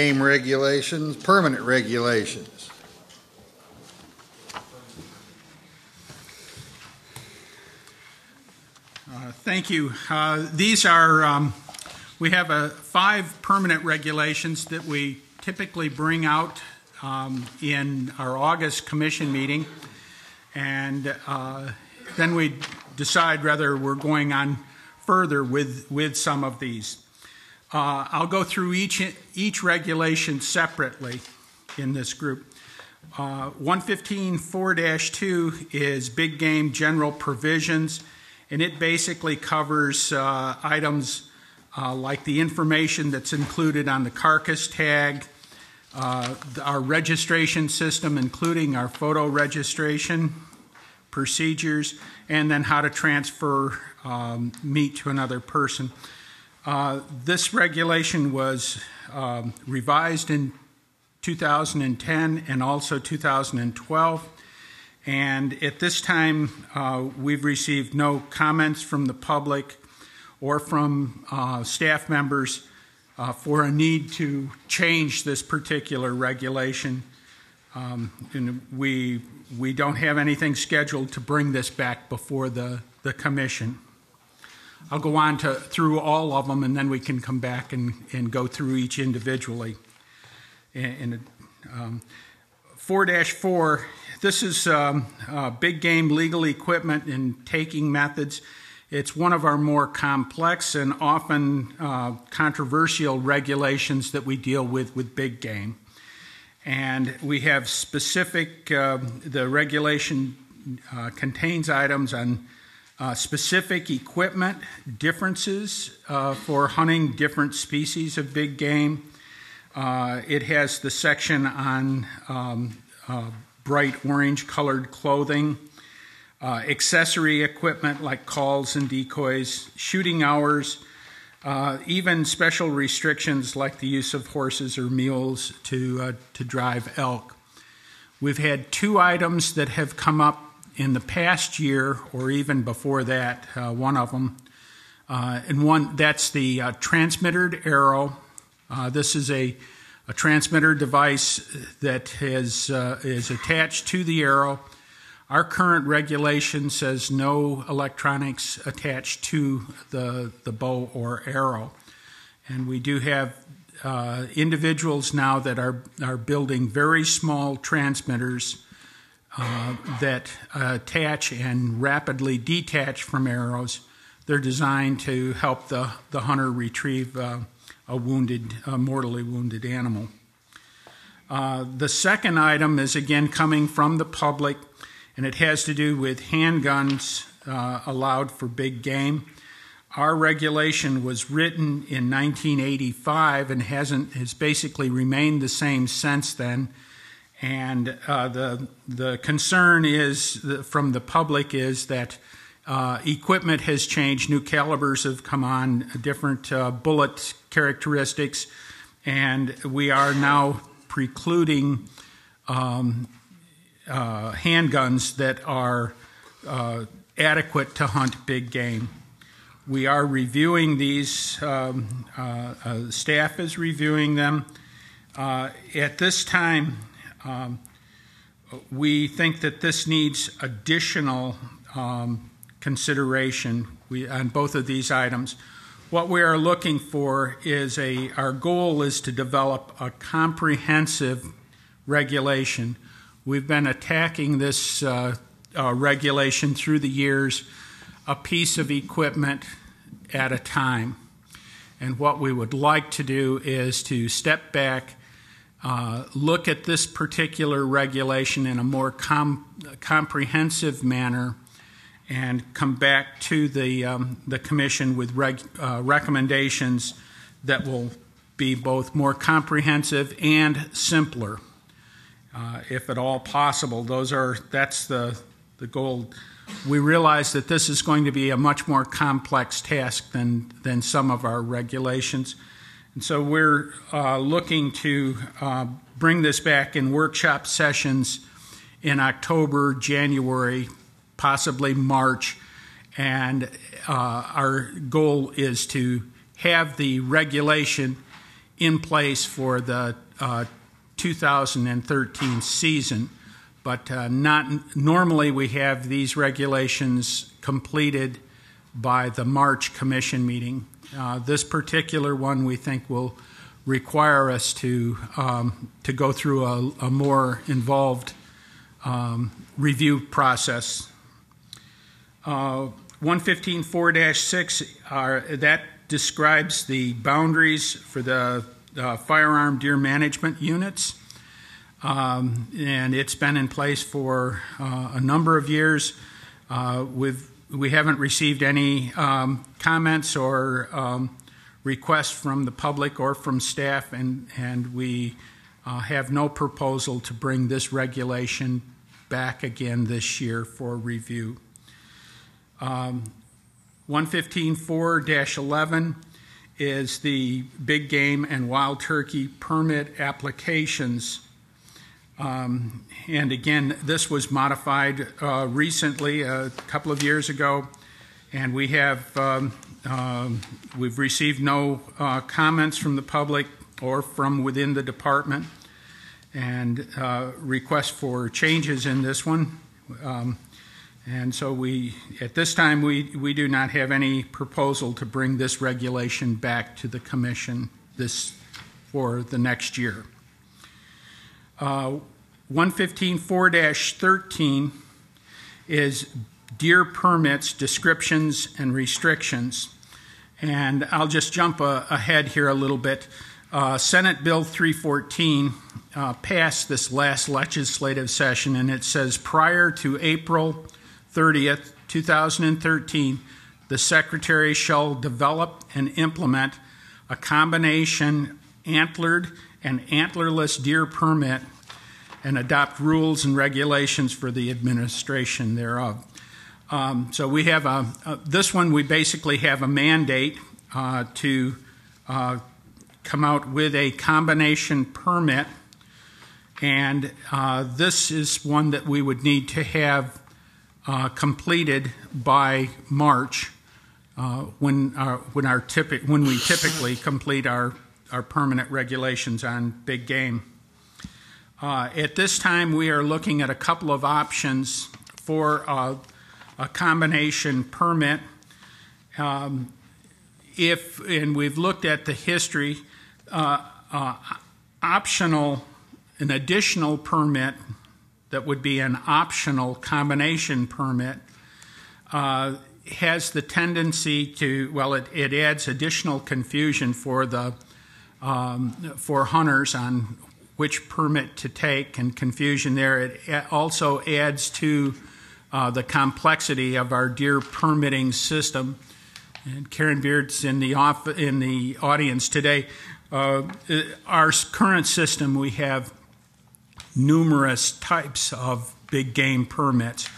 game regulations, permanent regulations. Uh, Thank you. Uh, These are, um, we have uh, five permanent regulations that we typically bring out um, in our August commission meeting. And uh, then we decide whether we're going on further with, with some of these. Uh, I'll go through each, each regulation separately in this group. Uh, 115.4-2 is big game general provisions, and it basically covers uh, items uh, like the information that's included on the carcass tag, uh, our registration system, including our photo registration procedures, and then how to transfer um, meat to another person. Uh, this regulation was um, revised in 2010 and also 2012. And at this time, uh, we've received no comments from the public or from uh, staff members uh, for a need to change this particular regulation. Um, and we, we don't have anything scheduled to bring this back before the, the commission. I'll go on to through all of them, and then we can come back and, and go through each individually. And, um, 4-4, this is um, uh, big game legal equipment and taking methods. It's one of our more complex and often uh, controversial regulations that we deal with with big game. And we have specific, uh, the regulation uh, contains items on uh, specific equipment differences uh, for hunting different species of big game. Uh, it has the section on um, uh, bright orange colored clothing, uh, accessory equipment like calls and decoys, shooting hours, uh, even special restrictions like the use of horses or mules to, to drive elk. We've had two items that have come up in the past year or even before that, uh, one of them. Uh, and one that's the uh, transmitted arrow. Uh, this is a, a transmitter device that has, uh, is attached to the arrow. Our current regulation says no electronics attached to the, the bow or arrow. And we do have uh, individuals now that are, are building very small transmitters uh, that attach and rapidly detach from arrows. They're designed to help the, the hunter retrieve uh, a wounded, a mortally wounded animal. Uh, the second item is again coming from the public, and it has to do with handguns allowed for big game. Our regulation was written in 1985 and hasn't has basically remained the same since then. And uh, the, the concern is from the public is that uh, equipment has changed, new calibers have come on, different uh, bullet characteristics, and we are now precluding um, uh, handguns that are uh, adequate to hunt big game. We are reviewing these, um, uh, staff is reviewing them. at this time, um, we think that this needs additional um, consideration we, on both of these items. What we are looking for is a, our goal is to develop a comprehensive regulation. We've been attacking this uh, uh, regulation through the years, a piece of equipment at a time. And what we would like to do is to step back uh, look at this particular regulation in a more com- comprehensive manner and come back to the, um, the Commission with uh, recommendations that will be both more comprehensive and simpler, uh, if at all possible. Those are, that's the, the goal. We realize that this is going to be a much more complex task than, than some of our regulations. And so we're uh, looking to uh, bring this back in workshop sessions in October, January, possibly March. And uh, our goal is to have the regulation in place for the uh, 2013 season, but uh, not normally we have these regulations completed by the March Commission meeting. Uh, this particular one we think will require us to um, to go through a, a more involved um, review process. Uh, 115.4-6 that describes the boundaries for the uh, firearm deer management units. Um, and it's been in place for uh, a number of years. Uh, we've, we haven't received any um, comments or um, requests from the public or from staff, and, and we uh, have no proposal to bring this regulation back again this year for review. Um, 115.4-11 is the big game and wild turkey permit applications. Um, and again, this was modified uh, recently, a couple of years ago, and we have um, um, we've received no uh, comments from the public or from within the department, and uh, requests for changes in this one. Um, and so we, at this time, we, we do not have any proposal to bring this regulation back to the commission this for the next year. Uh, 115.4-13 is deer permits, descriptions, and restrictions. And I'll just jump a, ahead here a little bit. Uh, Senate Bill 314 uh, passed this last legislative session, and it says prior to April 30th, 2013, the Secretary shall develop and implement a combination antlered and antlerless deer permit and adopt rules and regulations for the administration thereof. Um, so we have a, a, this one, we basically have a mandate uh, to uh, come out with a combination permit. And uh, this is one that we would need to have uh, completed by March uh, when, our, when, our when we typically complete our, our permanent regulations on big game. Uh, at this time, we are looking at a couple of options for uh, a combination permit. Um, if, and we've looked at the history, uh, uh optional, an additional permit that would be an optional combination permit uh, has the tendency to, well, it, it adds additional confusion for the um, for hunters on which permit to take and confusion there. It also adds to uh, the complexity of our deer permitting system. And Karen Beard's in the off, in the audience today. Uh, our current system, we have numerous types of big game permits,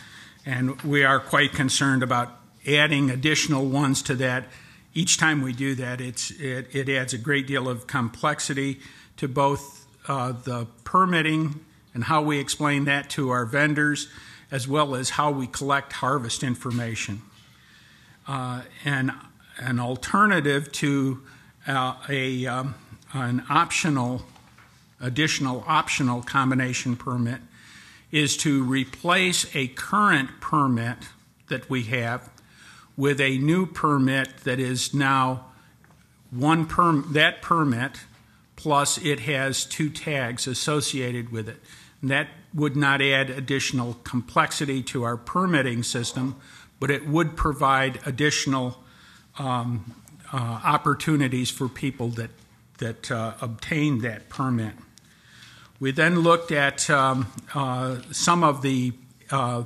and we are quite concerned about adding additional ones to that. Each time we do that, it, it adds a great deal of complexity to both uh, the permitting and how we explain that to our vendors, as well as how we collect harvest information. Uh, and an alternative to uh, a, um, an optional additional optional combination permit is to replace a current permit that we have with a new permit that is now one perm that permit plus it has two tags associated with it. And that would not add additional complexity to our permitting system, but it would provide additional um, uh, opportunities for people that that uh, obtain that permit. We then looked at um, uh, some of the uh,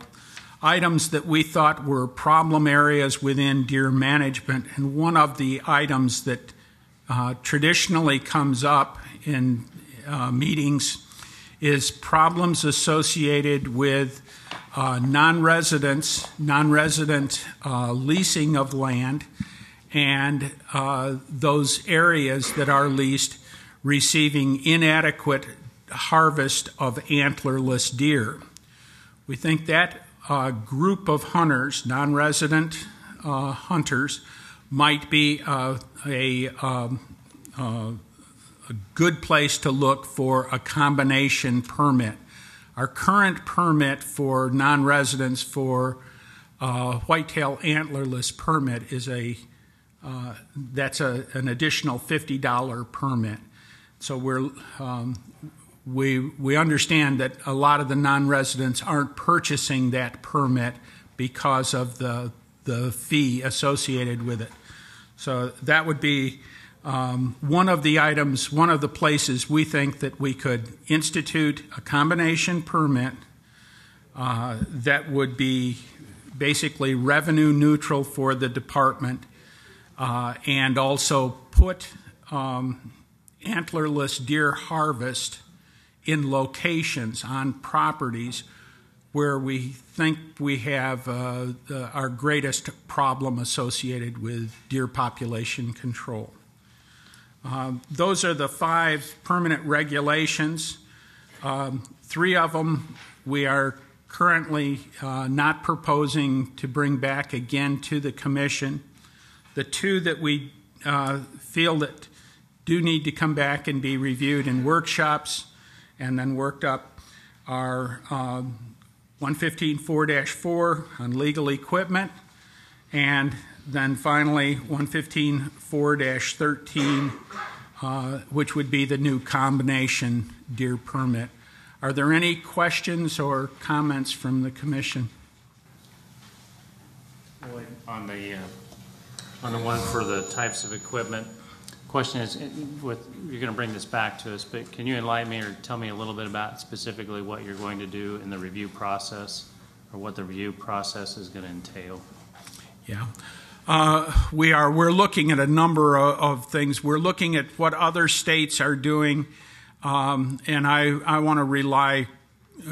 items that we thought were problem areas within deer management, and one of the items that uh, traditionally comes up in uh, meetings is problems associated with uh, non-residents, non-resident uh, leasing of land, and those areas that are leased receiving inadequate harvest of antlerless deer. We think that uh, group of hunters, non resident uh, hunters, might be uh, a, um, uh, a good place to look for a combination permit. Our current permit for non-residents for uh, whitetail antlerless permit is a uh, that's a, an additional fifty dollar permit. So we're um, we we understand that a lot of the non-residents aren't purchasing that permit because of the the fee associated with it. So that would be um, one of the items, one of the places we think that we could institute a combination permit uh, that would be basically revenue neutral for the department uh, and also put um, antlerless deer harvest in locations on properties where we think we have uh, the, our greatest problem associated with deer population control. Um, those are the five permanent regulations. Um, three of them we are currently uh, not proposing to bring back again to the commission. The two that we uh, feel that do need to come back and be reviewed in workshops and then worked up are um, 115 4-4 on legal equipment, and then finally 115 4-13, uh, which would be the new combination deer permit. Are there any questions or comments from the commission? On the, uh, on the one for the types of equipment, question is, with, you're going to bring this back to us, but can you enlighten me or tell me a little bit about specifically what you're going to do in the review process, or what the review process is going to entail? Yeah. Uh, we are. We're looking at a number of, of, things. We're looking at what other states are doing, um, and I, I want to rely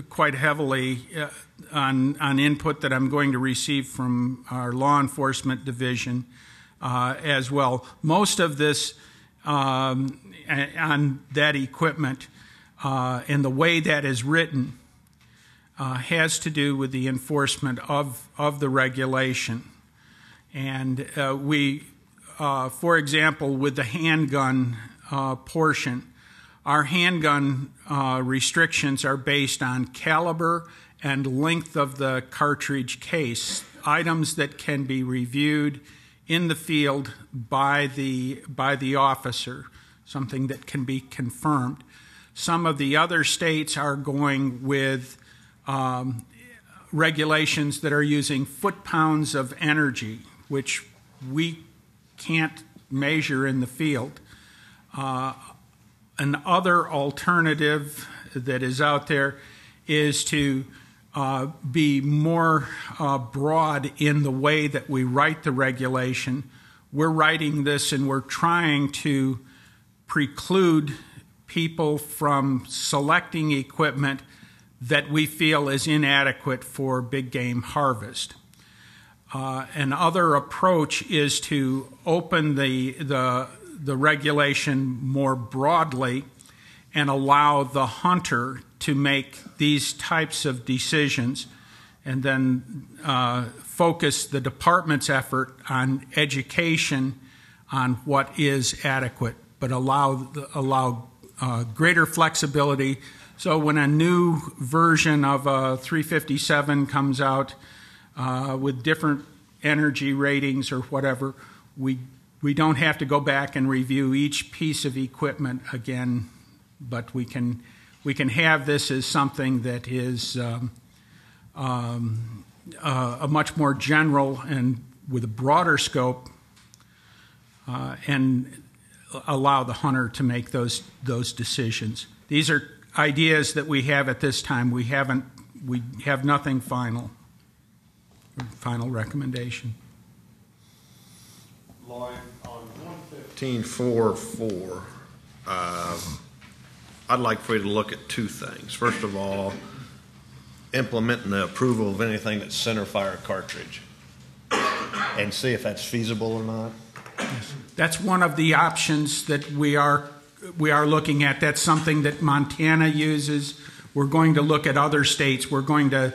quite heavily uh, on on input that I'm going to receive from our law enforcement division uh, as well. Most of this um, on that equipment uh, and the way that is written uh, has to do with the enforcement of, of the regulation. And uh, we, uh, for example, with the handgun uh, portion, our handgun uh, restrictions are based on caliber and length of the cartridge case, items that can be reviewed in the field by the, by the officer, something that can be confirmed. Some of the other states are going with um, regulations that are using foot pounds of energy, which we can't measure in the field. Uh, another alternative that is out there is to uh, be more uh, broad in the way that we write the regulation. We're writing this and we're trying to preclude people from selecting equipment that we feel is inadequate for big game harvest. Uh, another approach is to open the, the, the regulation more broadly and allow the hunter to make these types of decisions and then uh, focus the department's effort on education on what is adequate, but allow, allow uh, greater flexibility. So when a new version of a 357 comes out uh, with different energy ratings or whatever, we, we don't have to go back and review each piece of equipment again, but we can we can have this as something that is um, um, uh, a much more general and with a broader scope uh, and allow the hunter to make those those decisions. These are ideas that we have at this time. We haven't we have nothing final final recommendation. Lloyd, on 115.4.4, um, I'd like for you to look at two things. First of all, implementing the approval of anything that's center fire cartridge and see if that's feasible or not. That's one of the options that we are we are looking at. That's something that Montana uses. We're going to look at other states. We're going to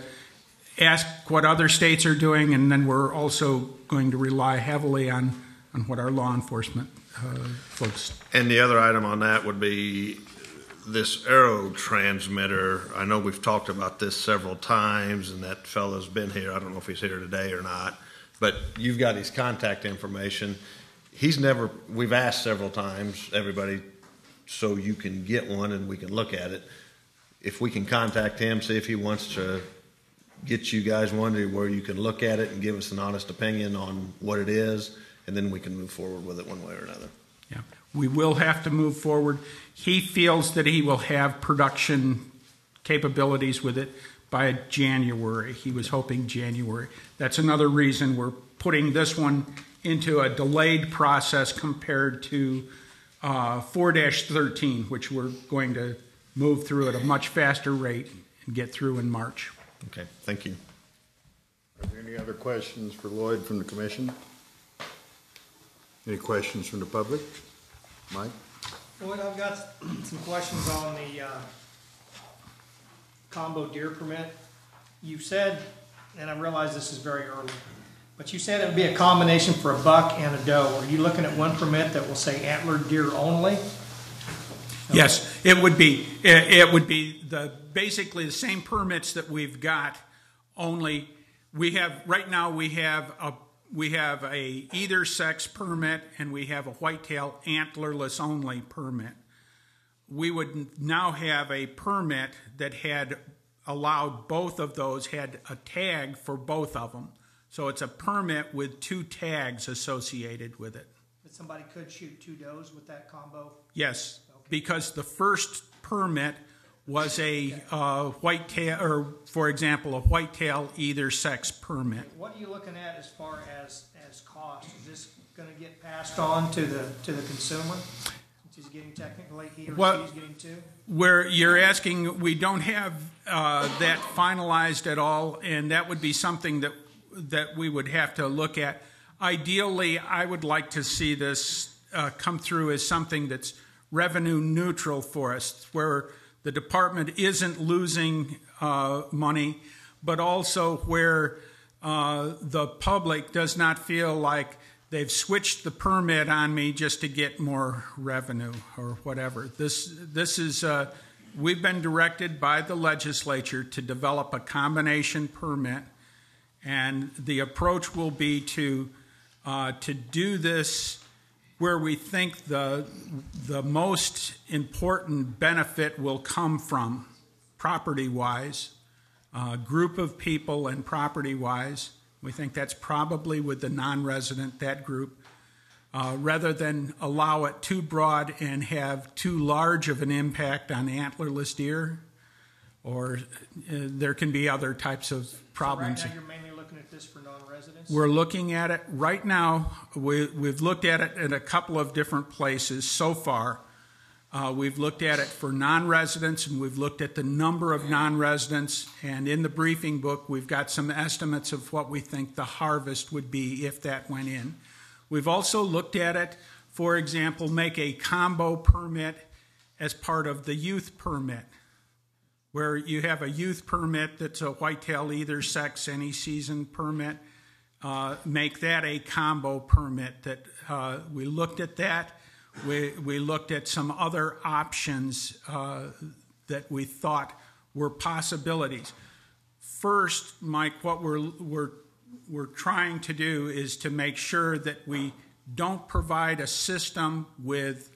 ask what other states are doing, and then we're also going to rely heavily on, on what our law enforcement uh, folks. And the other item on that would be this arrow transmitter. I know we've talked about this several times, and that fellow's been here. I don't know if he's here today or not, but you've got his contact information. He's never, we've asked several times, everybody, so you can get one and we can look at it. If we can contact him, see if he wants to get you guys one where you can look at it and give us an honest opinion on what it is, and then we can move forward with it one way or another. Yeah, we will have to move forward. He feels that he will have production capabilities with it by January. He was hoping January. That's another reason we're putting this one into a delayed process compared to uh, 4-13, which we're going to move through at a much faster rate and get through in March. Okay, thank you. Are there any other questions for Lloyd from the commission? Any questions from the public? Mike? Lloyd, I've got some questions on the, uh, combo deer permit. You said, and I realize this is very early, but you said it would be a combination for a buck and a doe. Are you looking at one permit that will say antlered deer only? Yes, it would be, it it would be the, basically the same permits that we've got, only we have, right now, we have a, we have a either sex permit and we have a whitetail antlerless only permit. We would now have a permit that had allowed both of those, had a tag for both of them. So it's a permit with two tags associated with it. That somebody could shoot two does with that combo? Yes, because the first permit was a uh, whitetail, or for example, a whitetail either sex permit. What are you looking at as far as, as cost? Is this gonna get passed on to the, to the consumer? Since he's getting technically, he or Well- she's getting two? Where you're asking, we don't have uh, that finalized at all, and that would be something that, that we would have to look at. Ideally, I would like to see this uh, come through as something that's revenue neutral for us, where the department isn't losing uh, money, but also where uh, the public does not feel like they've switched the permit on me just to get more revenue or whatever. This, this is, uh, we've been directed by the legislature to develop a combination permit, and the approach will be to, uh, to do this where we think the, the most important benefit will come from, property-wise, uh, group of people and property-wise. We think that's probably with the non-resident, that group, uh, rather than allow it too broad and have too large of an impact on antlerless deer, or uh, there can be other types of problems. So right this for non-residents? We're looking at it right now. We, we've looked at it in a couple of different places so far. Uh, we've looked at it for non-residents, and we've looked at the number of non-residents. And in the briefing book, we've got some estimates of what we think the harvest would be if that went in. We've also looked at it, for example, make a combo permit as part of the youth permit where you have a youth permit that's a whitetail either sex any season permit uh, make that a combo permit that uh, we looked at that. We, we looked at some other options uh, that we thought were possibilities. First mike what we're, we're, we're trying to do is to make sure that we don't provide a system with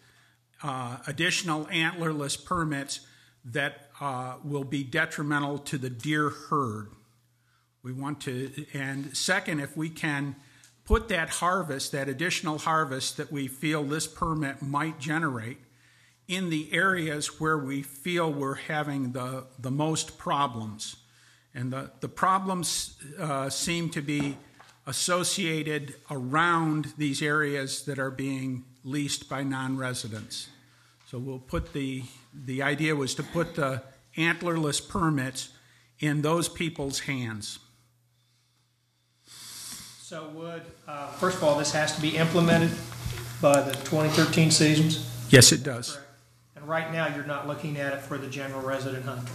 uh, additional antlerless permits that uh, will be detrimental to the deer herd. We want to, and second, if we can put that harvest, that additional harvest that we feel this permit might generate in the areas where we feel we're having the, the most problems. And the, the problems uh, seem to be associated around these areas that are being leased by non-residents. So we'll put the, the idea was to put the antlerless permits in those people's hands. So would, uh, first of all, this has to be implemented by the 2013 seasons? Yes, it does. And right now, you're not looking at it for the general resident hunter?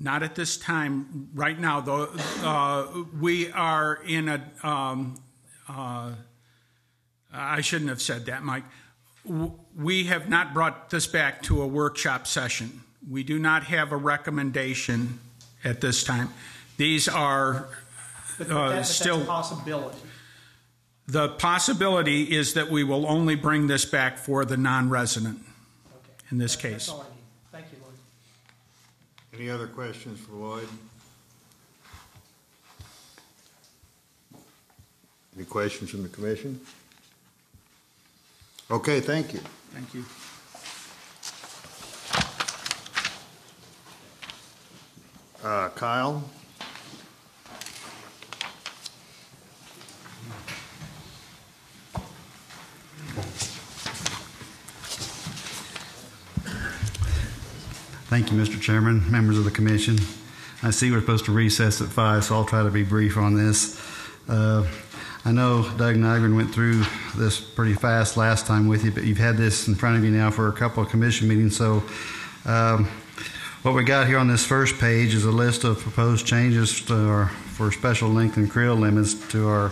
Not at this time. Right now, though, uh, we are in a, um, uh, I shouldn't have said that, Mike. We have not brought this back to a workshop session. We do not have a recommendation at this time. These are, But Uh, that- but that's still- a possibility. the possibility is that we will only bring this back for the non-resident Okay. in this That- case. That's all I need. Thank you, Lloyd. Any other questions for Lloyd? Any questions from the commission? Okay, thank you. Thank you. Uh, Kyle? Thank you, Mr. Chairman, members of the commission. I see we're supposed to recess at five, so I'll try to be brief on this. Uh, I know Doug Nygren went through this pretty fast last time with you, but you've had this in front of you now for a couple of commission meetings. So um, what we got here on this first page is a list of proposed changes to our, for special length and creel limits to our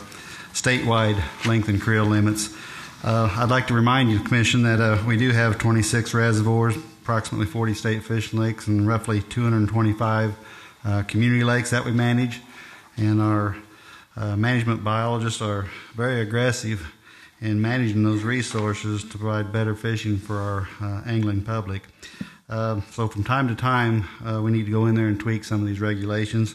statewide length and creel limits. Uh, I'd like to remind you, Commission, that uh, we do have 26 reservoirs, approximately 40 state fishing lakes, and roughly 225 uh, community lakes that we manage. And our uh, management biologists are very aggressive in managing those resources to provide better fishing for our uh, angling public. Uh, so from time to time, uh, we need to go in there and tweak some of these regulations.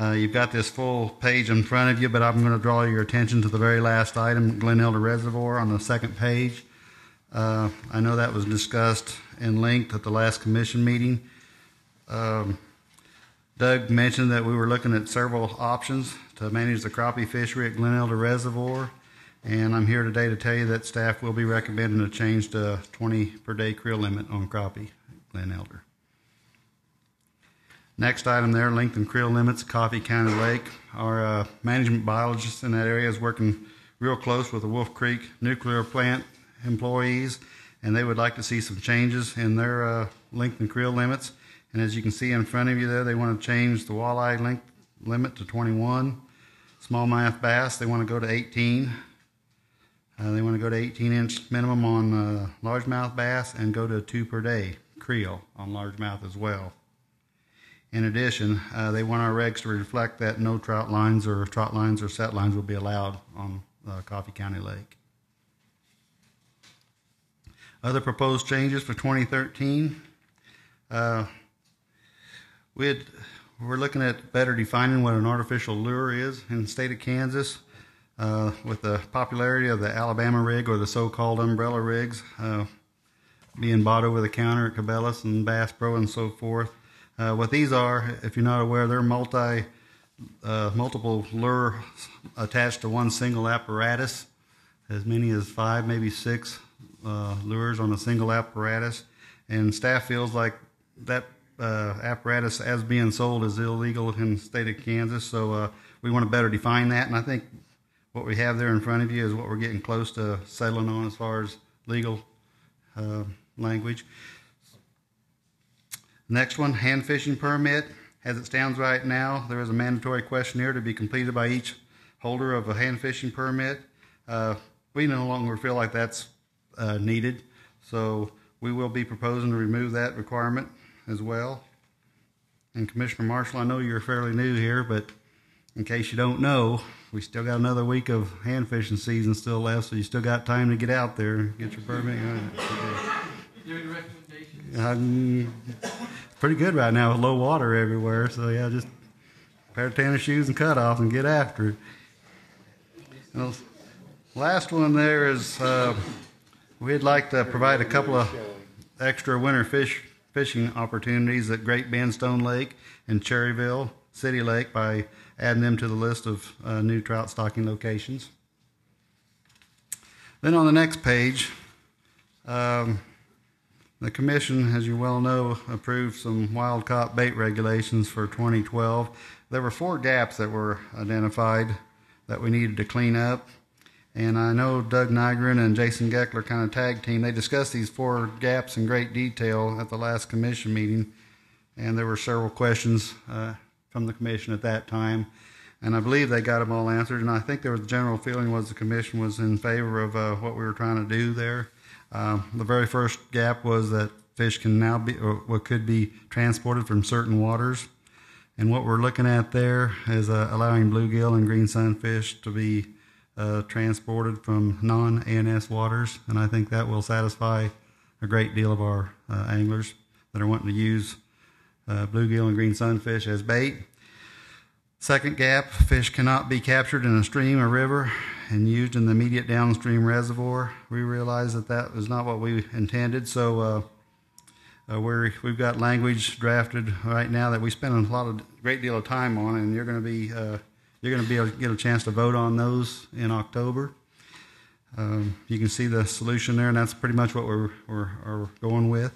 Uh, you've got this full page in front of you, but I'm going to draw your attention to the very last item, Glen Elder Reservoir, on the second page. Uh, I know that was discussed in length at the last commission meeting. Um, Doug mentioned that we were looking at several options to manage the crappie fishery at Glen Elder Reservoir. And I'm here today to tell you that staff will be recommending a change to 20 per day creel limit on crappie Glen Elder. Next item there, length and creel limits, Coffey County Lake. Our uh, management biologist in that area is working real close with the Wolf Creek nuclear plant employees, and they would like to see some changes in their uh, length and creel limits. And as you can see in front of you there, they want to change the walleye length limit to 21. Smallmouth bass, they want to go to 18. Uh, they want to go to 18 inch minimum on uh, largemouth bass and go to two per day creel on largemouth as well. In addition, uh, they want our regs to reflect that no trout lines or trout lines or set lines will be allowed on uh, Coffey County Lake. Other proposed changes for 2013. Uh, we had, we're looking at better defining what an artificial lure is in the state of Kansas. Uh, with the popularity of the Alabama rig or the so-called umbrella rigs uh, being bought over the counter at Cabela's and Bass Pro and so forth. Uh, what these are, if you're not aware, they're multi, uh, multiple lure attached to one single apparatus, as many as five, maybe six uh, lures on a single apparatus. And staff feels like that uh, apparatus, as being sold, is illegal in the state of Kansas. So uh, we want to better define that. And I think what we have there in front of you is what we're getting close to settling on as far as legal uh, language. Next one, hand fishing permit. As it stands right now, there is a mandatory questionnaire to be completed by each holder of a hand fishing permit. Uh, we no longer feel like that's uh, needed, so we will be proposing to remove that requirement as well. And Commissioner Marshall, I know you're fairly new here, but in case you don't know, we still got another week of hand fishing season still left, so you still got time to get out there and get your permit. Um, pretty good right now with low water everywhere. So yeah, just pair of tennis shoes and cut off and get after it. And last one there is uh, we'd like to provide a couple of extra winter fish fishing opportunities at Great Bend Stone Lake and Cherryvale City Lake by adding them to the list of uh, new trout stocking locations. Then on the next page, um, the commission, as you well know, approved some wild caught bait regulations for 2012. There were four gaps that were identified that we needed to clean up. And I know Doug Nygren and Jason Goeckler kind of tag team. They discussed these four gaps in great detail at the last commission meeting. And there were several questions uh, from the commission at that time. and I believe they got them all answered. And I think there was the general feeling was the commission was in favor of uh, what we were trying to do there. Um, the very first gap was that fish can now be or what could be transported from certain waters. And what we're looking at there is uh, allowing bluegill and green sunfish to be uh, transported from non-ANS waters, and I think that will satisfy a great deal of our uh, anglers that are wanting to use uh, bluegill and green sunfish as bait. Second gap, fish cannot be captured in a stream or river and used in the immediate downstream reservoir. We realize that that was not what we intended, so uh, uh, we're, we've got language drafted right now that we spend a lot of great deal of time on, and you're going to be uh, you're going to be able to get a chance to vote on those in October. Um, you can see the solution there, and that's pretty much what we're, we're are going with.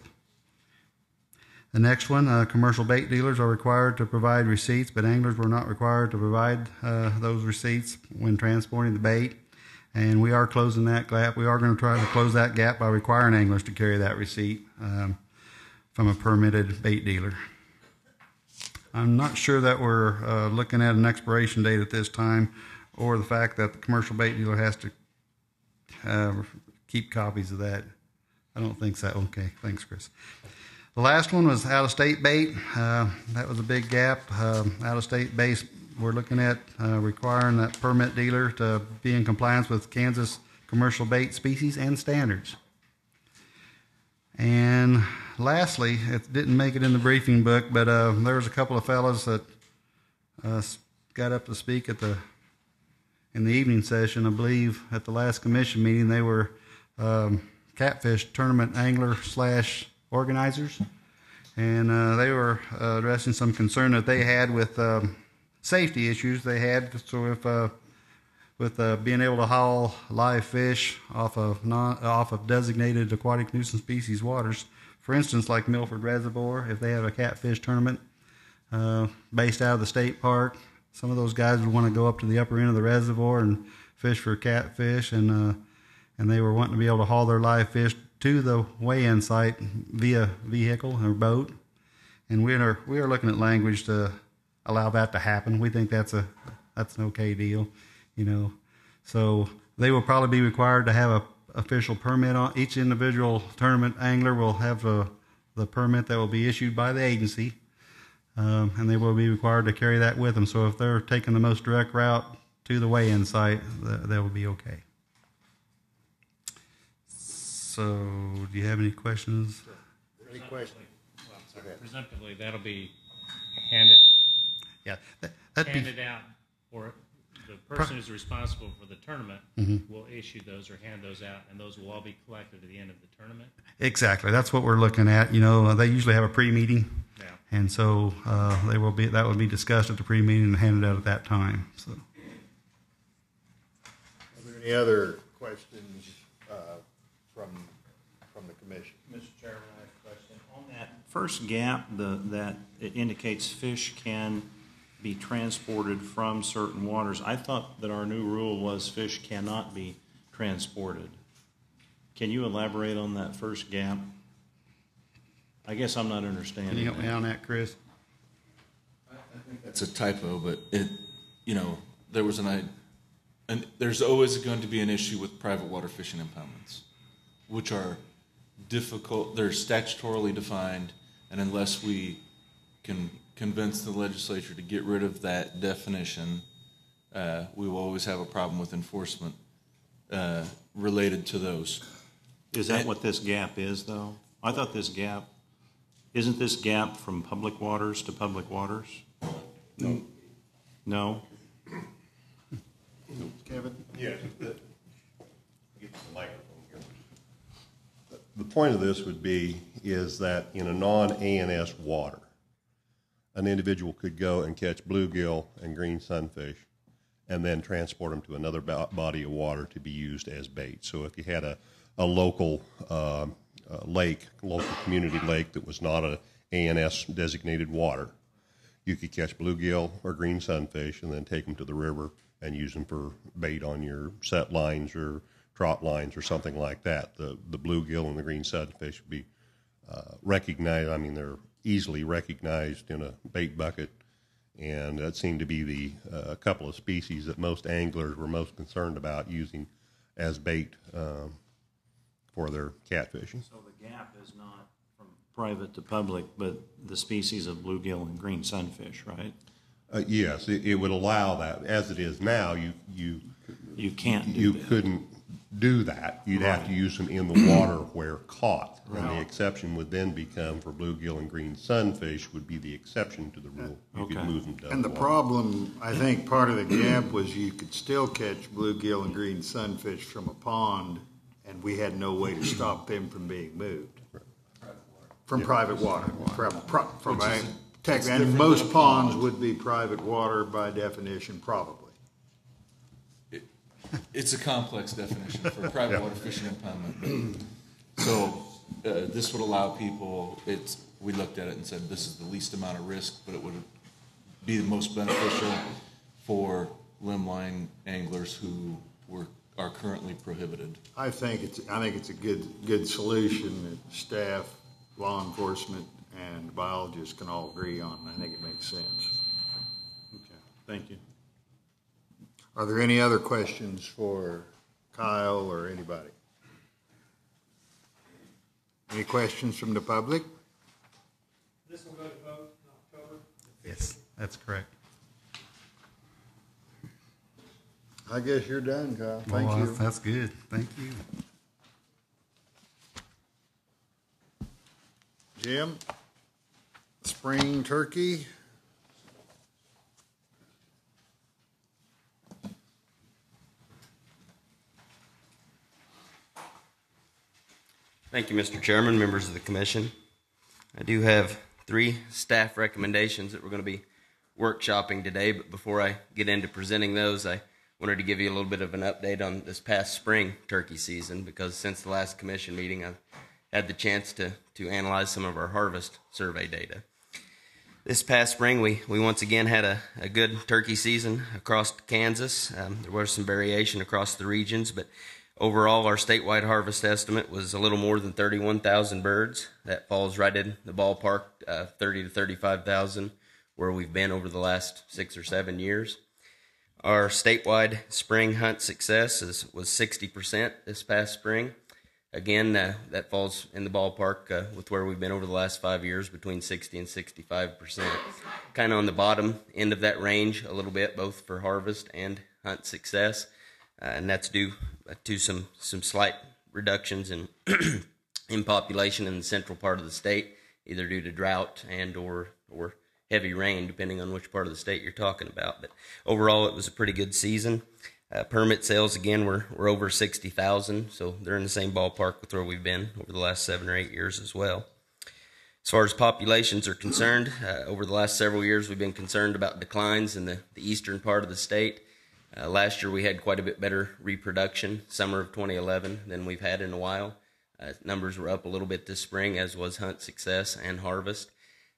The next one, uh, commercial bait dealers are required to provide receipts, but anglers were not required to provide uh, those receipts when transporting the bait. And we are closing that gap. We are going to try to close that gap by requiring anglers to carry that receipt um, from a permitted bait dealer. I'm not sure that we're uh, looking at an expiration date at this time, or the fact that the commercial bait dealer has to uh, keep copies of that. I don't think so. Okay, thanks, Chris. The last one was out-of-state bait. Uh, that was a big gap. Um, out-of-state base, we're looking at uh, requiring that permit dealer to be in compliance with Kansas commercial bait species and standards. And lastly, it didn't make it in the briefing book, but uh, there was a couple of fellows that uh, got up to speak at the in the evening session. I believe at the last commission meeting, they were um, catfish tournament angler slash organizers, and uh, they were uh, addressing some concern that they had with um, safety issues they had. So if uh, with uh, being able to haul live fish off of non, off of designated aquatic nuisance species waters, for instance, like Milford Reservoir, if they have a catfish tournament uh, based out of the state park, some of those guys would want to go up to the upper end of the reservoir and fish for catfish, and uh, and they were wanting to be able to haul their live fish to the weigh-in site via vehicle or boat. And we are we are looking at language to allow that to happen. We think that's a that's an okay deal, you know. So they will probably be required to have a official permit on each individual tournament angler will have a, the permit that will be issued by the agency, um, and they will be required to carry that with them. So if they're taking the most direct route to the weigh-in site, that, that will be okay. So, do you have any questions? Any questions? Well, I'm sorry. Presumptively, that'll be handed, Yeah, that, that'd be handed out, or the person who's responsible for the tournament Mm-hmm. will issue those or hand those out, and those will all be collected at the end of the tournament? exactly. That's what we're looking at. You know, they usually have a pre-meeting. Yeah. And so uh, they will be that will be discussed at the pre-meeting and handed out at that time. So Are there any other questions uh, from, from the commission? Mr. Chairman, I have a question. On that first gap, the, that it indicates fish can be transported from certain waters. I thought that our new rule was fish cannot be transported. Can you elaborate on that first gap? I guess I'm not can you understanding help me that. on that, Chris? It's a typo, but it, you know, there was an, I, and there's always going to be an issue with private water fishing impoundments, which are difficult, they're statutorily defined, and unless we can convince the legislature to get rid of that definition, uh, we will always have a problem with enforcement, uh, related to those. Is that what this gap is, though? I thought this gap, isn't this gap from public waters to public waters? No. No? Kevin? Yes. the- Get the microphone here. The point of this would be, is that in a non-ANS water, an individual could go and catch bluegill and green sunfish and then transport them to another body of water to be used as bait. So if you had a, a local uh, uh, lake, local community lake that was not a ANS designated water, you could catch bluegill or green sunfish and then take them to the river and use them for bait on your set lines or trot lines or something like that. The the bluegill and the green sunfish would be uh, recognized. I mean, they're easily recognized in a bait bucket And that seemed to be the, uh, a couple of species that most anglers were most concerned about using as bait um, for their catfishing. So the gap is not from private to public, but the species of bluegill and green sunfish, right? Uh, Yes, it, it would allow that. As it is now, you, you, You can't do you that. couldn't do that. You'd have to use them in the water where caught. And the exception would then become for bluegill and green sunfish would be the exception to the rule. You could Okay. move them to And the water. problem, I think part of the gap was you could still catch bluegill and green sunfish from a pond, and we had no way to stop them from being moved. From private water, from, pro- from, Which is- tech, it's and different most than a ponds would be private water by definition, probably. It's a complex definition for private water fishing impoundment. So, uh, this would allow people, it's, we looked at it and said, this is the least amount of risk, but it would be the most beneficial for limb line anglers who were, are currently prohibited. I think it's, I think it's a good, good solution that staff, law enforcement, and biologists can all agree on, I think it makes sense. Okay, thank you. Are there any other questions for Kyle or anybody? Any questions from the public? This will go to vote in October. Yes, that's correct. I guess you're done, Kyle. Thank Well, you. that's- That's good. Thank you. Jim? Spring turkey? Thank you, Mr. Chairman, members of the commission. I do have three staff recommendations that we're going to be workshopping today, but before I get into presenting those, I wanted to give you a little bit of an update on this past spring turkey season because since the last commission meeting, I've had the chance to, to analyze some of our harvest survey data. This past spring, we, we once again had a, a good turkey season across Kansas. Um, there was some variation across the regions, but overall, our statewide harvest estimate was a little more than 31,000 birds. That falls right in the ballpark, uh, 30 to 35,000, where we've been over the last six or seven years. Our statewide spring hunt success is, was 60% this past spring. Again, uh, that falls in the ballpark uh, with where we've been over the last five years, between 60 and 65 percent. Kind of on the bottom end of that range a little bit, both for harvest and hunt success, uh, and that's due to some some slight reductions in in population in the central part of the state, either due to drought and or or heavy rain, depending on which part of the state you're talking about. But overall, it was a pretty good season. Uh, permit sales again were, were over 60,000, so they're in the same ballpark with where we've been over the last seven or eight years as well. As far as populations are concerned, uh, over the last several years we've been concerned about declines in the, the eastern part of the state. Uh, last year we had quite a bit better reproduction, summer of 2011, than we've had in a while. Uh, numbers were up a little bit this spring, as was hunt success and harvest.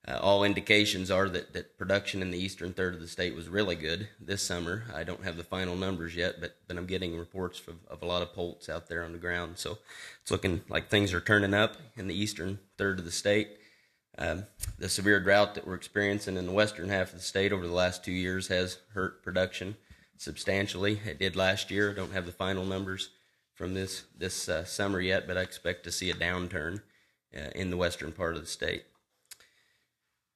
Uh, all indications are that, that production in the eastern third of the state was really good this summer. I don't have the final numbers yet, but, but I'm getting reports of, of a lot of poults out there on the ground. So it's looking like things are turning up in the eastern third of the state. Um, the severe drought that we're experiencing in the western half of the state over the last two years has hurt production substantially. It did last year. I don't have the final numbers from this this uh, summer yet, but I expect to see a downturn uh, in the western part of the state.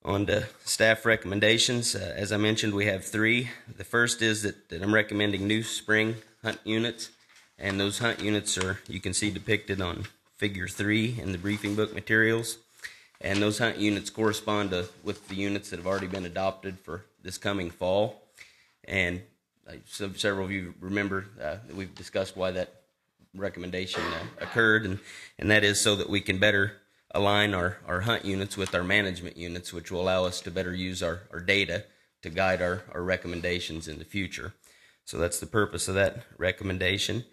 On to staff recommendations. Uh, as I mentioned, we have three. The first is that, that I'm recommending new spring hunt units, and those hunt units are you can see depicted on Figure three in the briefing book materials. And those hunt units correspond to with the units that have already been adopted for this coming fall. And so several of you remember uh, that we've discussed why that recommendation uh, occurred, and, and that is so that we can better align our, our hunt units with our management units, which will allow us to better use our, our data to guide our, our recommendations in the future. So that's the purpose of that recommendation.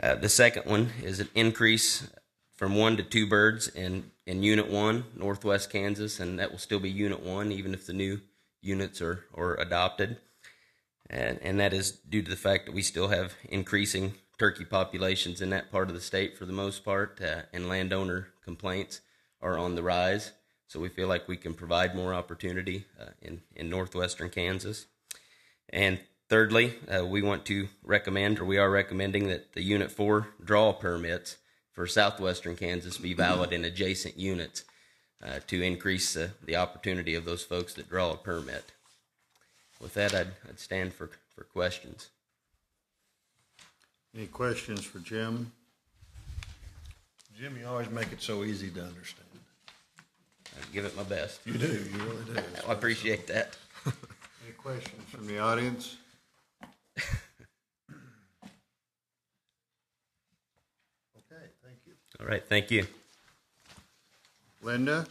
Uh, the second one is an increase from one to two birds in, in Unit 1, Northwest Kansas, and that will still be Unit 1 even if the new units are, are adopted. And, and that is due to the fact that we still have increasing turkey populations in that part of the state for the most part, uh, and landowner complaints are on the rise. So we feel like we can provide more opportunity uh, in, in northwestern Kansas. And thirdly, uh, we want to recommend, or we are recommending, that the Unit 4 draw permits for southwestern Kansas be valid in adjacent units uh, to increase the opportunity of those folks that draw a permit. With that, I'd, I'd stand for, for questions. Any questions for Jim? Jim, you always make it so easy to understand. I'd give it my best. You do, you really do. I appreciate that. Any questions from the audience? Okay, thank you. All right, thank you. Linda?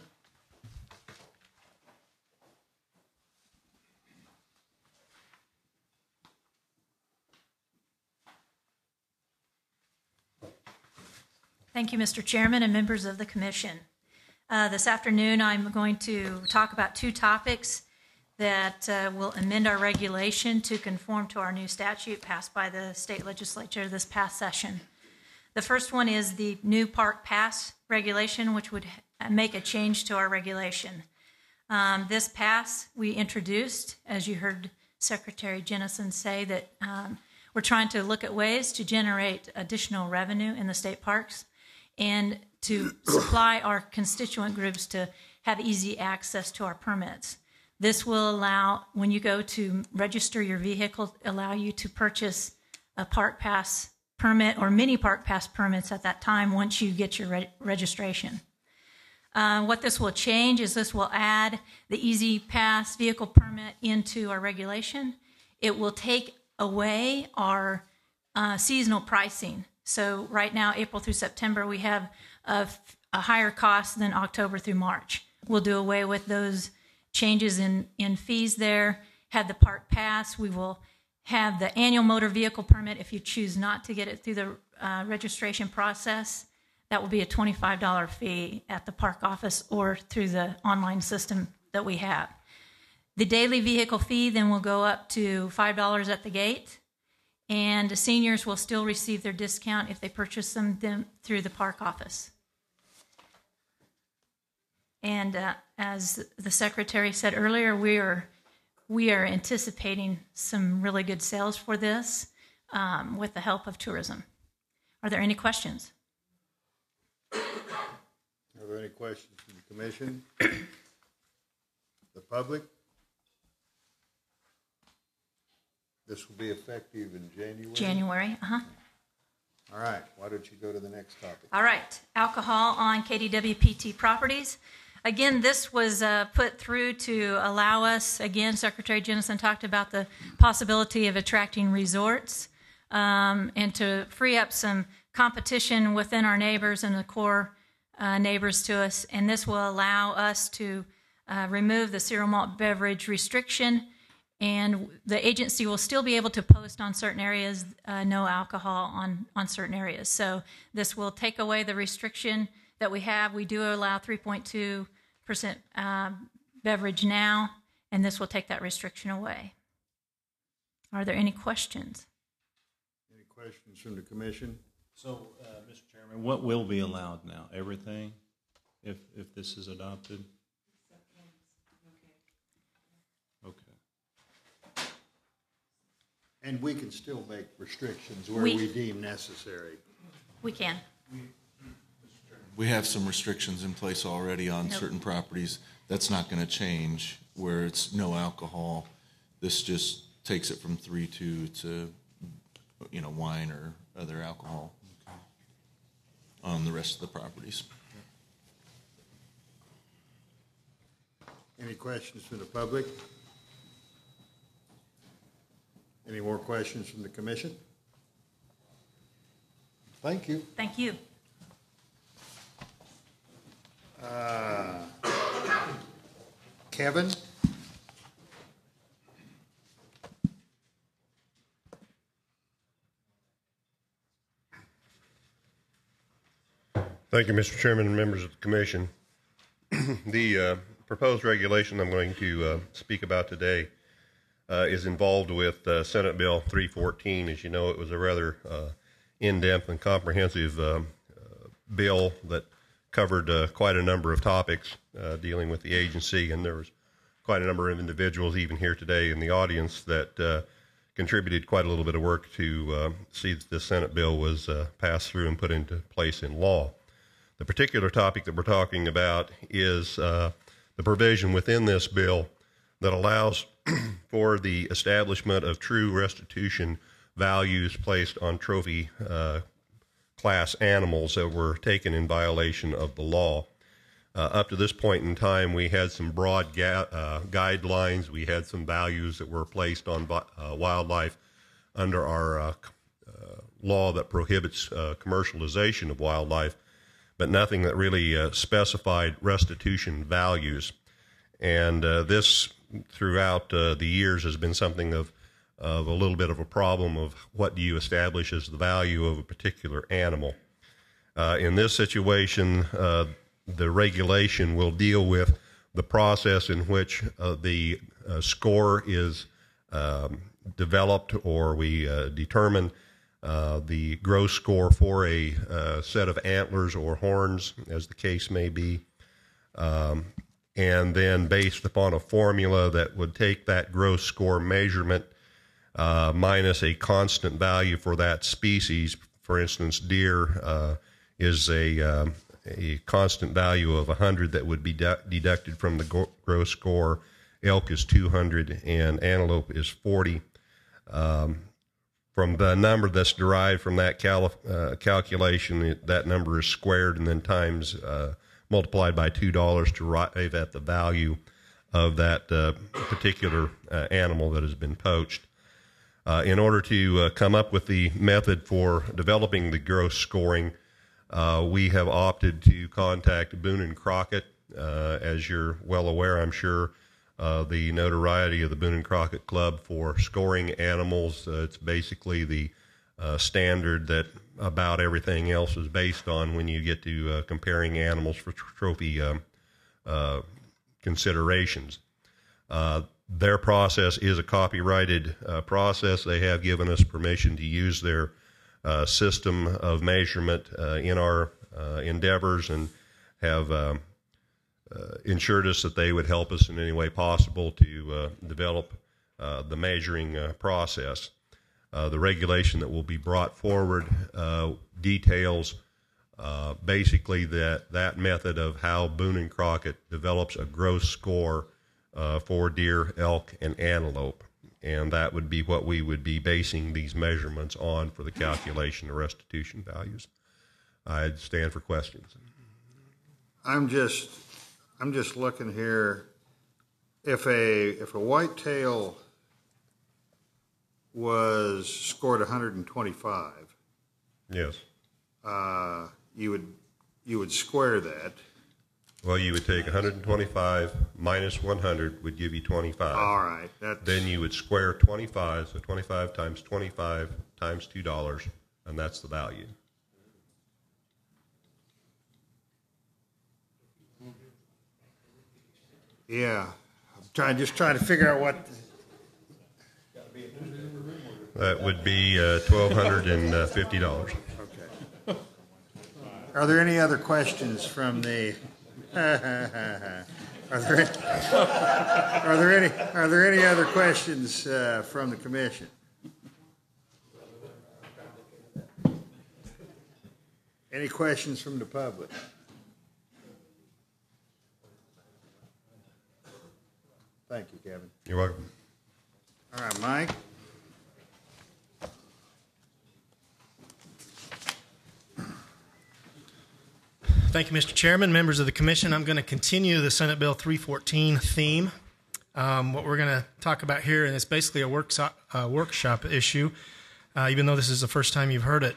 Thank you, Mr. Chairman and members of the commission. Uh, This afternoon, I'm going to talk about two topics that uh, will amend our regulation to conform to our new statute passed by the state legislature this past session. The first one is the new park pass regulation, which would make a change to our regulation. Um, This pass, we introduced, as you heard Secretary Jennison say, that um, we're trying to look at ways to generate additional revenue in the state parks and to supply our constituent groups to have easy access to our permits. This will allow, when you go to register your vehicle, allow you to purchase a park pass permit or mini park pass permits at that time once you get your re- registration. Uh, what this will change is this will add the Easy Pass vehicle permit into our regulation. It will take away our uh, seasonal pricing. So right now, April through September, we have a, higher cost than October through March. We'll do away with those changes in, in fees there. Have the park pass. We will have the annual motor vehicle permit if you choose not to get it through the uh, registration process. That will be a $25 fee at the park office or through the online system that we have. The daily vehicle fee then will go up to $5 at the gate, and seniors will still receive their discount if they purchase them, them through the park office. And uh, as the secretary said earlier, we are we are anticipating some really good sales for this um, with the help of tourism. Are there any questions? Are there any questions from the commission? The public? This will be effective in January? January, uh huh. All right, why don't you go to the next topic? All right, alcohol on KDWPT properties. Again, this was uh, put through to allow us, again, Secretary Jennison talked about the possibility of attracting resorts um, and to free up some competition within our neighbors and the core uh, neighbors to us. And this will allow us to uh, remove the cereal malt beverage restriction and the agency will still be able to post on certain areas uh, no alcohol on, on certain areas. So this will take away the restriction that we have. We do allow 3.2% um, beverage now, and this will take that restriction away. Are there any questions? Any questions from the commission? So, uh, Mr. Chairman, what will be allowed now? Everything, if, if this is adopted? Okay. And we can still make restrictions where We- we deem necessary. We can. We have some restrictions in place already on Nope. certain properties. That's not going to change where it's no alcohol. This just takes it from three two to, you know, wine or other alcohol on the rest of the properties. Any questions from the public? Any more questions from the commission? Thank you. Thank you. Uh, Kevin? Thank you, Mr. Chairman and members of the commission. The uh, proposed regulation I'm going to uh, speak about today uh, is involved with uh, Senate Bill 314. As you know, it was a rather uh, in-depth and comprehensive um, uh, bill that covered uh, quite a number of topics uh, dealing with the agency, and there was quite a number of individuals, even here today in the audience, that contributed quite a little bit of work to uh, see that this Senate bill was passed through and put into place in law. The particular topic that we're talking about is the provision within this bill that allows for the establishment of true restitution values placed on trophy uh, class animals that were taken in violation of the law. Uh, up to this point in time, we had some broad ga- uh, guidelines. We had some values that were placed on uh, wildlife under our uh, uh, law that prohibits commercialization of wildlife, but nothing that really specified restitution values. And this, throughout uh, the years, has been something of of a little bit of a problem of what do you establish as the value of a particular animal. Uh, in this situation, uh, the regulation will deal with the process in which uh, the uh, score is um, developed or we uh, determine the gross score for a set of antlers or horns, as the case may be. Um, and then, based upon a formula that would take that gross score measurement uh, minus a constant value for that species. For instance, deer uh, is a, um, a constant value of 100 that would be de- deducted from the go- gross score. Elk is 200 and antelope is 40. Um, from the number that's derived from that cal- uh, calculation, it, that number is squared and then times uh, multiplied by two dollars to arrive at the value of that uh, particular uh, animal that has been poached. Uh, in order to uh, come up with the method for developing the gross scoring, uh, we have opted to contact Boone and Crockett. Uh, as you're well aware, I'm sure, the notoriety of the Boone and Crockett Club for scoring animals. It's basically the standard that about everything else is based on when you get to uh, comparing animals for trophy um, uh, considerations. Uh, their process is a copyrighted uh, process. They have given us permission to use their uh, system of measurement uh, in our endeavors and have um, ensured us that they would help us in any way possible to develop the measuring process. Uh, the regulation that will be brought forward uh, details uh, basically that that method of how Boone and Crockett develops a gross score uh, for deer, elk, and antelope. And that would be what we would be basing these measurements on for the calculation of restitution values. I'd stand for questions. I'm just, I'm just looking here. If a, if a whitetail was scored 125, Yes. uh, you would, you would square that. Well, you would take 125 minus 100 would give you 25. All right, that's. Then you would square 25, so 25 times 25 times $2, and that's the value. Yeah, I'm trying, just trying to figure out what, That would be uh, $1,250. okay. Are there any other questions from the, are there, any, are there any, are there any other questions uh, from the commission? Any questions from the public? Thank you, Kevin. You're welcome. All right, Mike? Thank you, Mr. Chairman, members of the commission. I'm going to continue the Senate Bill 314 theme. Um, what we're going to talk about here, and it's basically a workshop, uh, workshop issue, uh, even though this is the first time you've heard it.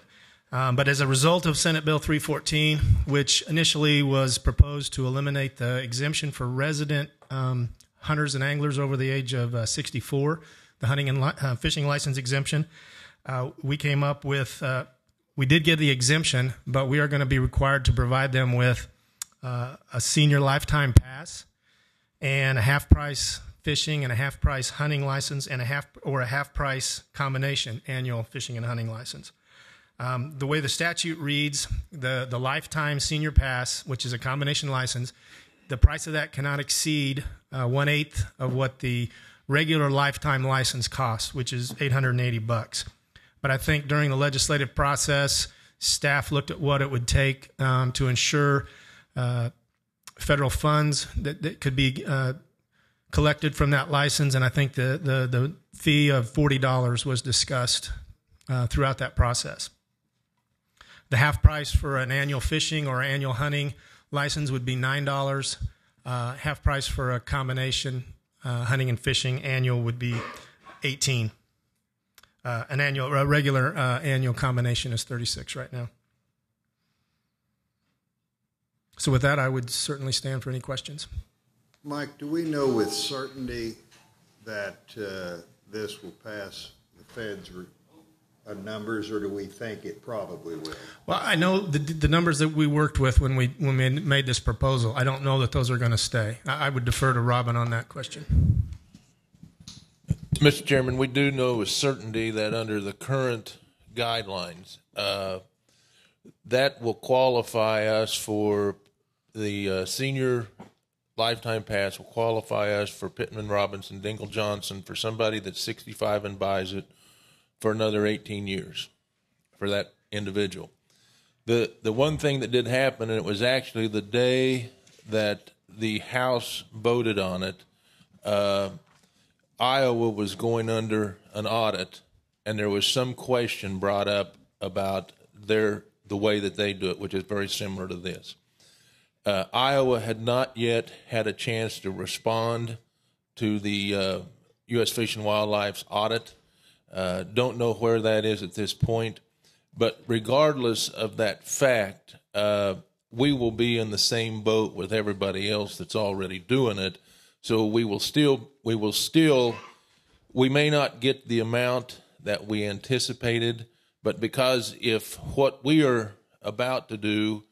Um, but as a result of Senate Bill 314, which initially was proposed to eliminate the exemption for resident um, hunters and anglers over the age of uh, 64, the hunting and li- uh, fishing license exemption, uh, we came up with uh, we did get the exemption, but we are going to be required to provide them with uh, a senior lifetime pass and a half price fishing and a half price hunting license and a half or a half price combination annual fishing and hunting license. Um, the way the statute reads, the, the lifetime senior pass, which is a combination license, the price of that cannot exceed uh, one eighth of what the regular lifetime license costs, which is 880 bucks. But I think during the legislative process, staff looked at what it would take um, to ensure uh, federal funds that, that could be uh, collected from that license, and I think the the, the fee of forty dollars was discussed uh, throughout that process. The half price for an annual fishing or annual hunting license would be nine dollars. Uh, half price for a combination uh, hunting and fishing annual would be eighteen. Uh, an annual, a regular uh, annual combination is thirty six right now. So with that, I would certainly stand for any questions. Mike, do we know with certainty that uh, this will pass the Fed's re- uh, numbers, or do we think it probably will? Well, I know the, the numbers that we worked with when we when we made this proposal. I don't know that those are going to stay. I, I would defer to Robin on that question. Mr. Chairman, we do know with certainty that under the current guidelines, uh, that will qualify us for the uh, senior lifetime pass will qualify us for Pittman Robertson, Dingell Johnson, for somebody that's 65 and buys it for another 18 years for that individual. The, the one thing that did happen, and it was actually the day that the House voted on it, uh, Iowa was going under an audit, and there was some question brought up about their the way that they do it, which is very similar to this. Uh, Iowa had not yet had a chance to respond to the uh, U.S. Fish and Wildlife's audit. Uh, don't know where that is at this point, but regardless of that fact, uh, we will be in the same boat with everybody else that's already doing it. So we will still, we will still, we may not get the amount that we anticipated, but because if what we are about to do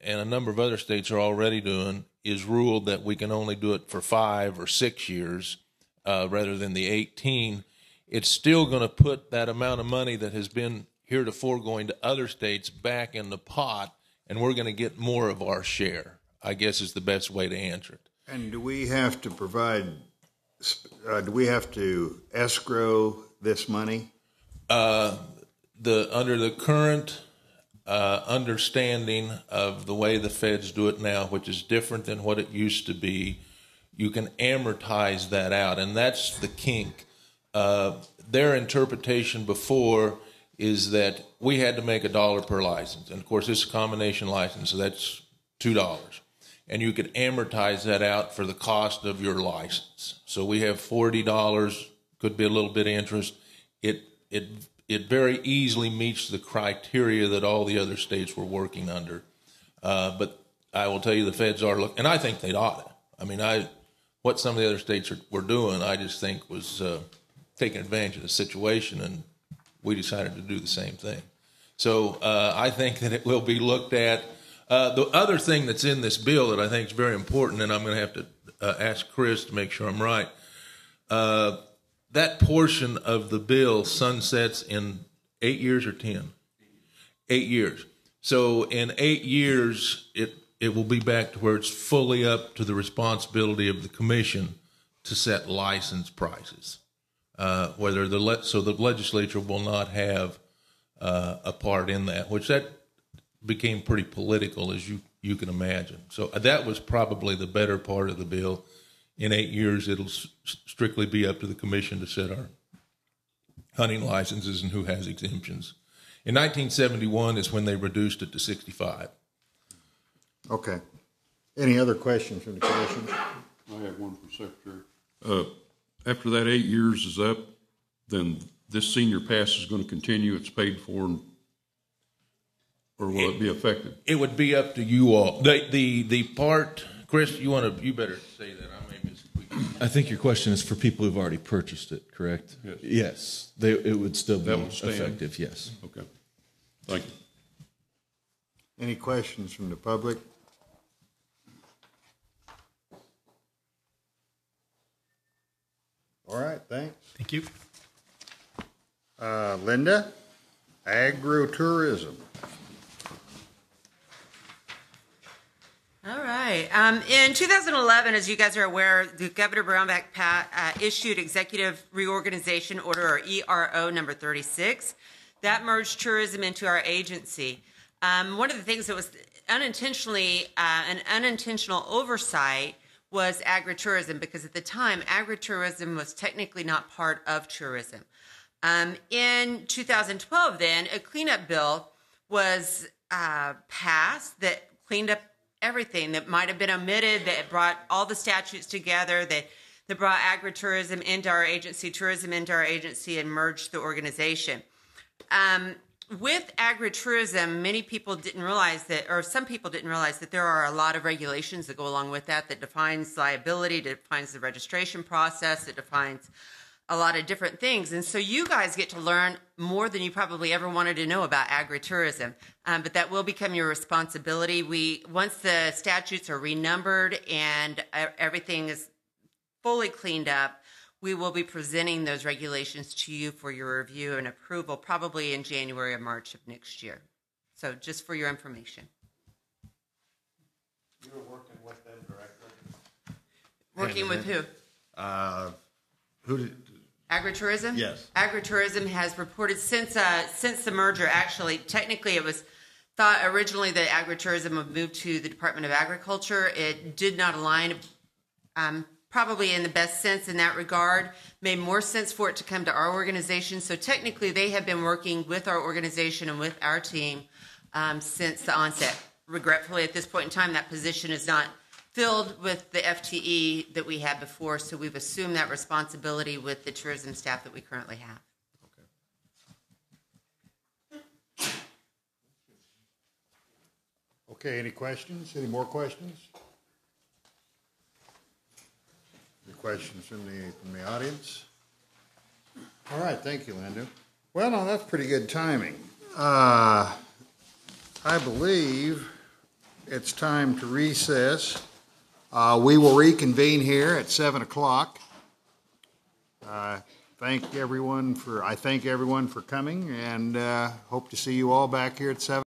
and a number of other states are already doing, is ruled that we can only do it for five or six years uh, rather than the 18, it's still going to put that amount of money that has been heretofore going to other states back in the pot, and we're going to get more of our share, I guess is the best way to answer it. And do we have to provide, uh, do we have to escrow this money? Uh, the under the current uh, understanding of the way the feds do it now, which is different than what it used to be, you can amortize that out, and that's the kink. Uh, their interpretation before is that we had to make a dollar per license, and of course, this is a combination license, so that's two dollars, and you could amortize that out for the cost of your license. So we have forty dollars, could be a little bit of interest. It it it very easily meets the criteria that all the other states were working under. Uh, but I will tell you, the feds are looking, and I think they ought to. I mean, I what some of the other states are, were doing, I just think was uh, taking advantage of the situation, and we decided to do the same thing. So uh, I think that it will be looked at. Uh, the other thing that's in this bill that I think is very important, and I'm going to have to uh, ask Chris to make sure I'm right. Uh, that portion of the bill sunsets in eight years or ten? Eight years. So in eight years, it it will be back to where it's fully up to the responsibility of the commission to set license prices. Uh, whether the le- so the legislature will not have uh, a part in that, which that became pretty political as you you can imagine. So that was probably the better part of the bill in eight years, it'll s- strictly be up to the commission to set our hunting licenses and who has exemptions. In 1971 is when they reduced it to 65. Okay. Any other questions from the commission? I have one for Secretary. Uh, after that eight years is up, then this senior pass is going to continue, it's paid for, and- or will it be affected? It would be up to you all. The the the part, Chris, you want to you better say that. I may misspeak. I think your question is for people who've already purchased it, correct? Yes. Yes, they, it would still be That would effective, yes. Okay. Thank you. Any questions from the public? All right, thanks. Thank you. Uh, Linda? Agritourism. All right. Um, in 2011, as you guys are aware, the Governor Brownback uh, issued Executive Reorganization Order, or ERO, number 36. That merged tourism into our agency. Um, one of the things that was unintentionally uh, an unintentional oversight was agritourism, because at the time, agritourism was technically not part of tourism. Um, in 2012, then, a cleanup bill was uh, passed that cleaned up everything that might have been omitted, that brought all the statutes together, that, that brought agritourism into our agency, tourism into our agency, and merged the organization. Um, with agritourism, many people didn't realize that, or some people didn't realize that there are a lot of regulations that go along with that, that defines liability, defines the registration process, that defines a lot of different things. And so you guys get to learn more than you probably ever wanted to know about agritourism. Um, but that will become your responsibility. We once the statutes are renumbered and uh, everything is fully cleaned up, we will be presenting those regulations to you for your review and approval probably in January or March of next year. So just for your information. You were working with them directly? Working with who? Uh, who did, Agritourism? Yes. Agritourism has reported since uh, since the merger. Actually, technically, it was thought originally that agritourism would move to the Department of Agriculture. It did not align. Um, probably in the best sense in that regard. Made more sense for it to come to our organization. So technically, they have been working with our organization and with our team um, since the onset. Regretfully, at this point in time, that position is not filled with the FTE that we had before, so we've assumed that responsibility with the tourism staff that we currently have. Okay, any questions? Any more questions? Any questions from the, from the audience? All right, thank you, Linda. Well, no, that's pretty good timing. Uh, I believe it's time to recess. Uh, we will reconvene here at seven o'clock. Uh, thank everyone for, I thank everyone for coming and, uh, hope to see you all back here at seven.